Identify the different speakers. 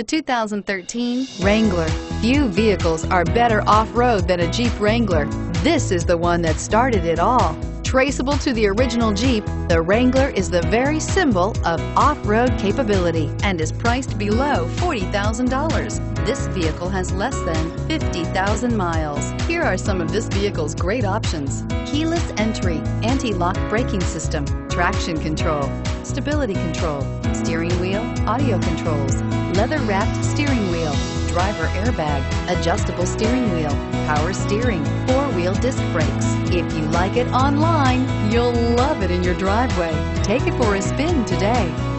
Speaker 1: The 2013 Wrangler. Few vehicles are better off-road than a Jeep Wrangler. This is the one that started it all. Traceable to the original Jeep, the Wrangler is the very symbol of off-road capability and is priced below $40,000. This vehicle has less than 50,000 miles. Here are some of this vehicle's great options. Keyless entry, anti-lock braking system, traction control, stability control, steering wheel, audio controls, leather-wrapped steering wheel, driver airbag, adjustable steering wheel, power steering, four-wheel disc brakes. If you like it online, you'll love it in your driveway. Take it for a spin today.